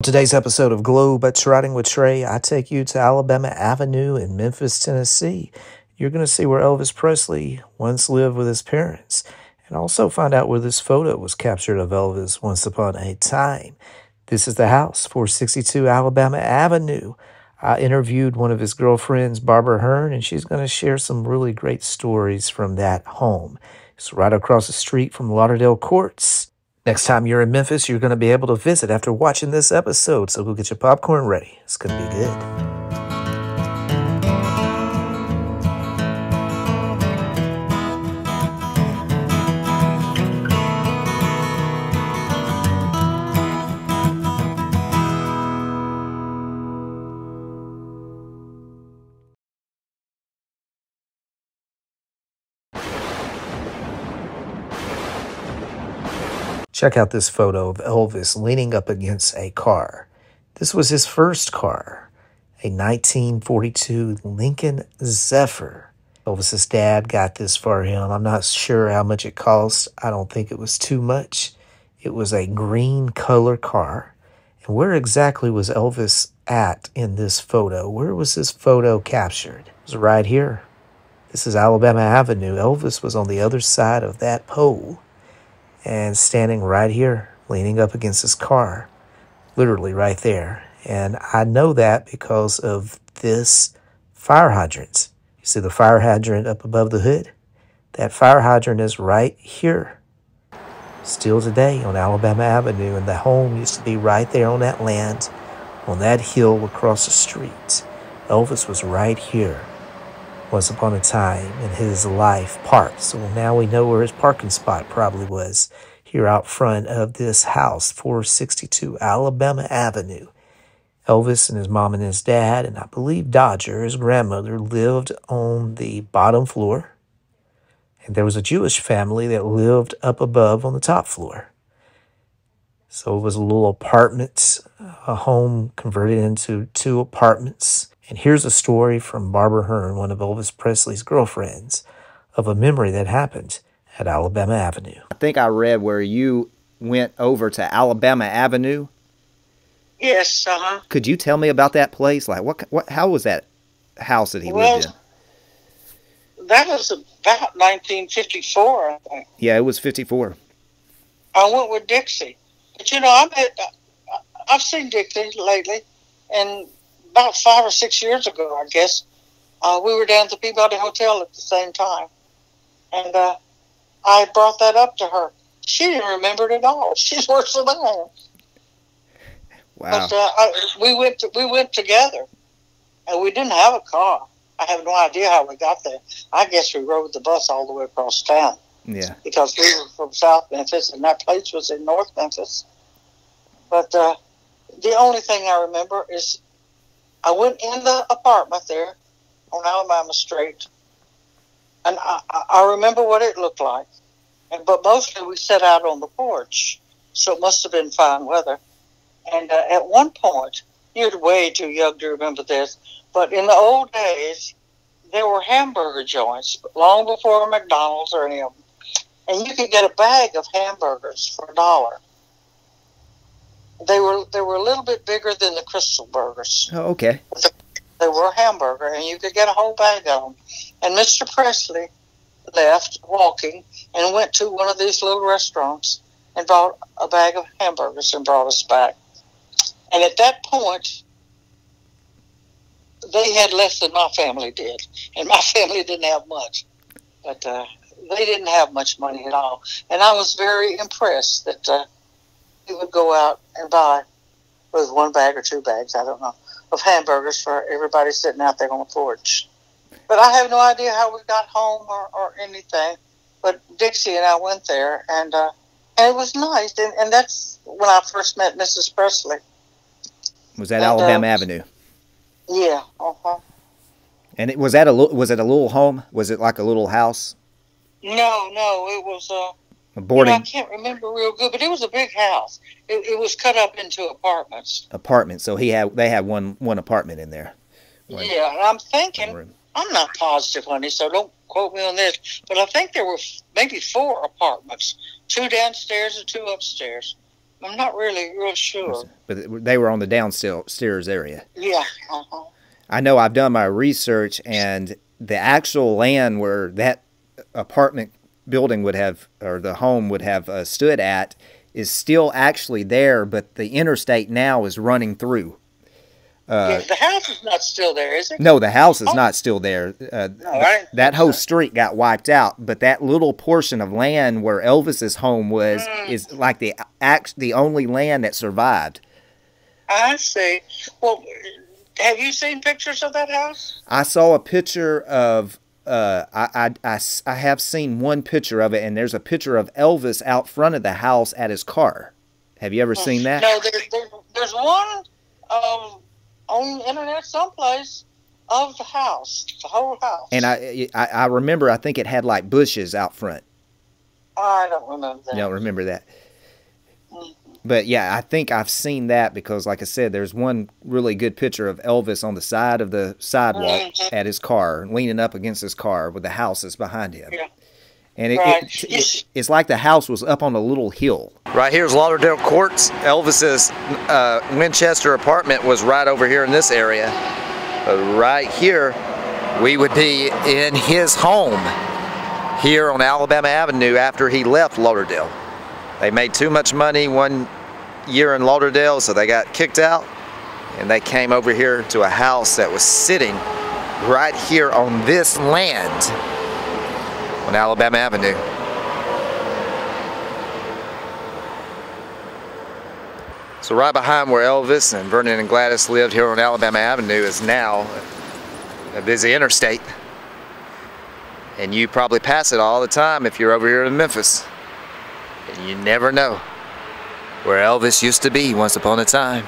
Today's episode of Globetrotting with Trey, I take you to Alabama Avenue in Memphis, Tennessee. You're going to see where Elvis Presley once lived with his parents and also find out where this photo was captured of Elvis once upon a time. This is the house, 462 Alabama Avenue. I interviewed one of his girlfriends, Barbara Hearn, and she's going to share some really great stories from that home. It's right across the street from Lauderdale Courts. Next time you're in Memphis, you're going to be able to visit after watching this episode. So go get your popcorn ready. It's going to be good. Check out this photo of Elvis leaning up against a car. This was his first car, a 1942 Lincoln Zephyr. Elvis's dad got this for him. I'm not sure how much it cost. I don't think it was too much. It was a green color car. And where exactly was Elvis at in this photo? Where was this photo captured? It was right here. This is Alabama Avenue. Elvis was on the other side of that pole and standing right here, leaning up against his car, literally right there. And I know that because of this fire hydrant. You see the fire hydrant up above the hood? That fire hydrant is right here. Still today on Alabama Avenue, and the home used to be right there on that land, on that hill across the street. Elvis was right here once upon a time in his life parked. So now we know where his parking spot probably was here out front of this house, 462 Alabama Avenue. Elvis and his mom and his dad, and I believe Dodger, his grandmother, lived on the bottom floor. And there was a Jewish family that lived up above on the top floor. So it was a little apartment, a home converted into two apartments. And here's a story from Barbara Hearn, one of Elvis Presley's girlfriends, of a memory that happened at Alabama Avenue. I think I read where you went over to Alabama Avenue. Yes, uh huh. Could you tell me about that place? Like, what, what, how was that house that he Well, lived in? That was about 1954, I think. Yeah, it was 54. I went with Dixie. But you know, I met, I've seen Dixie lately, and about five or six years ago, I guess, uh, we were down at the Peabody Hotel at the same time. And uh, I brought that up to her. She didn't remember it at all. She's worse than I am. Wow. But uh, I, we went to, we went together, and we didn't have a car. I have no idea how we got there. I guess we rode the bus all the way across town Yeah. because we were from South Memphis, and that place was in North Memphis. But uh, the only thing I remember is I went in the apartment there on Alabama Street, and I, I- remember what it looked like. And but mostly we sat out on the porch, so it must have been fine weather. And uh, at one point, you're way too young to remember this, but in the old days, there were hamburger joints long before McDonald's or any of them, and you could get a bag of hamburgers for a dollar. They were a little bit bigger than the Krystal burgers. Oh, okay. They were a hamburger, and you could get a whole bag of them. And Mr. Presley left walking and went to one of these little restaurants and bought a bag of hamburgers and brought us back. And at that point, they had less than my family did, and my family didn't have much. But uh, they didn't have much money at all, and I was very impressed that uh, he would go out and buy with one bag or two bags, I don't know, of hamburgers for everybody sitting out there on the porch. But I have no idea how we got home or, or anything. But Dixie and I went there, and uh, and it was nice. And, and that's when I first met Mrs. Presley. Was that And, uh, Alabama Avenue? Yeah. Uh-huh. And it was that a was it a little home? Was it like a little house? No, no, it was. Uh, A you know, I can't remember real good, but it was a big house. It, it was cut up into apartments. apartment. So he had they had one one apartment in there. Yeah, and I'm thinking. I'm not positive, honey, so don't quote me on this, but I think there were maybe four apartments, two downstairs and two upstairs. I'm not really real sure. But they were on the downstairs area. Yeah. Uh-huh. I know I've done my research, and the actual land where that apartment building would have, or the home would have uh, stood at, is still actually there, but the interstate now is running through. Uh, yeah, the house is not still there, is it? No, the house is oh. not still there. Uh, no, that whole street got wiped out, but that little portion of land where Elvis's home was mm. is like the act the only land that survived. I see. Well, have you seen pictures of that house? I saw a picture of. Uh, I, I, I, I have seen one picture of it, and there's a picture of Elvis out front of the house at his car. Have you ever hmm. seen that? No, there's, there, there's one um, on the internet someplace of the house, the whole house. And I, I, I remember, I think it had like bushes out front. I don't remember that. You don't remember that? But yeah, I think I've seen that because, like I said, there's one really good picture of Elvis on the side of the sidewalk mm-hmm. at his car, leaning up against his car with the houses behind him. Yeah. And it, right. it, it, it's like the house was up on a little hill. Right here is Lauderdale Courts. Elvis's uh, Winchester apartment was right over here in this area. But right here, we would be in his home here on Alabama Avenue after he left Lauderdale. They made too much money one year in Lauderdale, so they got kicked out and they came over here to a house that was sitting right here on this land on Alabama Avenue. So right behind where Elvis and Vernon and Gladys lived here on Alabama Avenue is now a busy interstate. And you probably pass it all the time if you're over here in Memphis. And you never know where Elvis used to be once upon a time.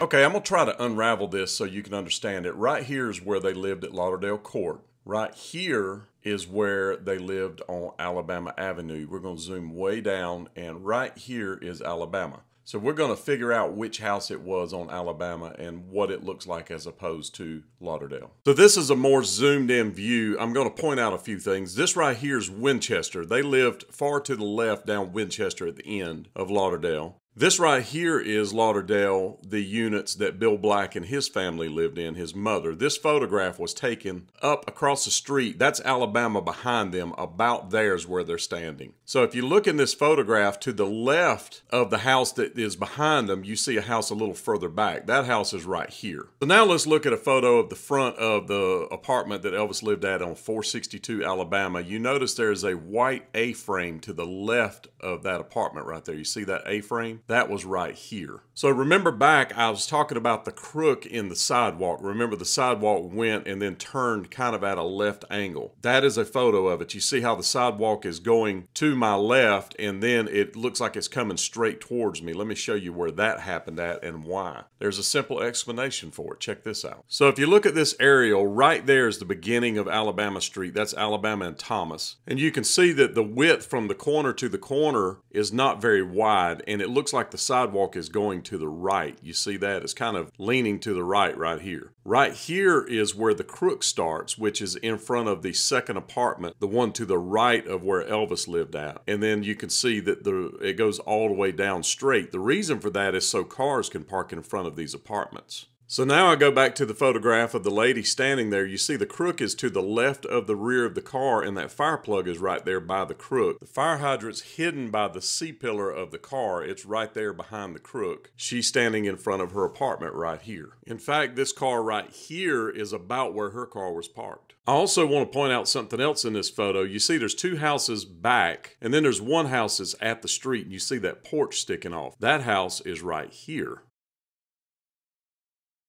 Okay, I'm going to try to unravel this so you can understand it. Right here is where they lived at Lauderdale Court. Right here is where they lived on Alabama Avenue. We're going to zoom way down, and right here is Alabama. So we're going to figure out which house it was on Alabama and what it looks like as opposed to Lauderdale. So this is a more zoomed in view. I'm going to point out a few things. This right here is Winchester. They lived far to the left down Winchester at the end of Lauderdale. This right here is Lauderdale, the units that Bill Black and his family lived in, his mother. This photograph was taken up across the street. That's Alabama behind them, about there's where they're standing. So if you look in this photograph to the left of the house that is behind them, you see a house a little further back. That house is right here. So now let's look at a photo of the front of the apartment that Elvis lived at on 462 Alabama. You notice there's a white A-frame to the left of that apartment right there. You see that A-frame? That was right here. So remember back, I was talking about the crook in the sidewalk. Remember the sidewalk went and then turned kind of at a left angle. That is a photo of it. You see how the sidewalk is going to my left and then it looks like it's coming straight towards me. Let me show you where that happened at and why. There's a simple explanation for it. Check this out. So if you look at this aerial, right there is the beginning of Alabama Street. That's Alabama and Thomas. And you can see that the width from the corner to the corner is not very wide and it looks like like the sidewalk is going to the right. You see that? It's kind of leaning to the right right here. Right here is where the crook starts, which is in front of the second apartment, the one to the right of where Elvis lived at. And then you can see that the it goes all the way down straight. The reason for that is so cars can park in front of these apartments. So now I go back to the photograph of the lady standing there. You see the crook is to the left of the rear of the car and that fire plug is right there by the crook. The fire hydrant's hidden by the C-pillar of the car. It's right there behind the crook. She's standing in front of her apartment right here. In fact, this car right here is about where her car was parked. I also want to point out something else in this photo. You see there's two houses back and then there's one house that's at the street and you see that porch sticking off. That house is right here.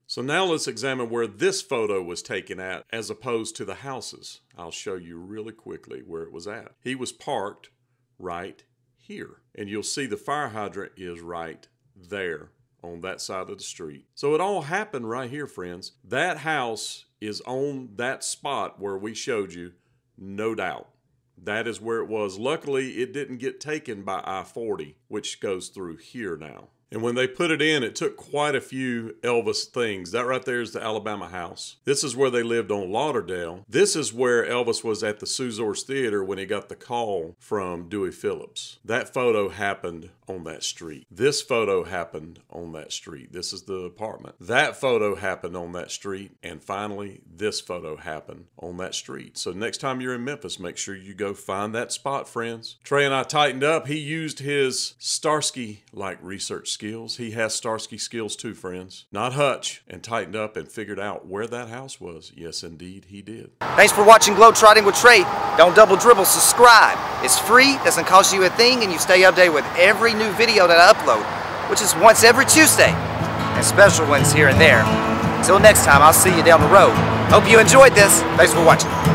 So now let's examine where this photo was taken at as opposed to the houses. I'll show you really quickly where it was at. He was parked right here. And you'll see the fire hydrant is right there on that side of the street. So it all happened right here, friends. That house is on that spot where we showed you, no doubt. That is where it was. Luckily, it didn't get taken by I 40, which goes through here now. And when they put it in, it took quite a few Elvis things. That right there is the Alabama house. This is where they lived on Lauderdale. This is where Elvis was at the Suzore's Theater when he got the call from Dewey Phillips. That photo happened on that street. This photo happened on that street. This is the apartment. That photo happened on that street. And finally, this photo happened on that street. So next time you're in Memphis, make sure you go find that spot, friends. Trey and I tightened up. He used his Starsky like research skills. He has Starsky skills too, friends. Not Hutch, and tightened up and figured out where that house was. Yes, indeed, he did. Thanks for watching Globetrotting with Trey. Don't double dribble, subscribe. It's free, doesn't cost you a thing, and you stay updated with every new video that I upload, which is once every Tuesday, and special ones here and there. Until next time, I'll see you down the road. Hope you enjoyed this. Thanks for watching.